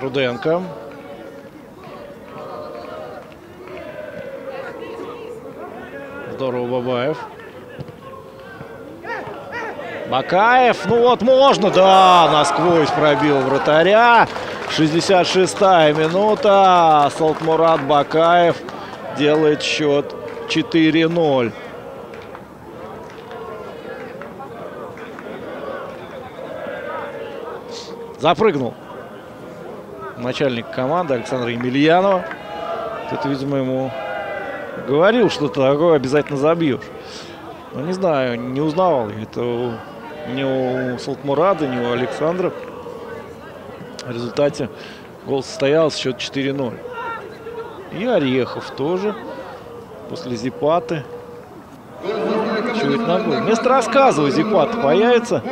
Руденко. Здорово, Бабаев. Бакаев, ну вот можно, да, насквозь пробил вратаря. 66-я минута. Салтмурат Бакаев делает счет 4-0. Запрыгнул начальник команды Александра Емельянова. Это, видимо, ему говорил что-то такое, обязательно забьешь. Ну, не знаю, не узнавал это ни у Салтмурада, ни у Александра. В результате гол состоялся, счет 4-0. И Орехов тоже после Зипаты. Чует ногой. Вместо рассказа у Зипата появится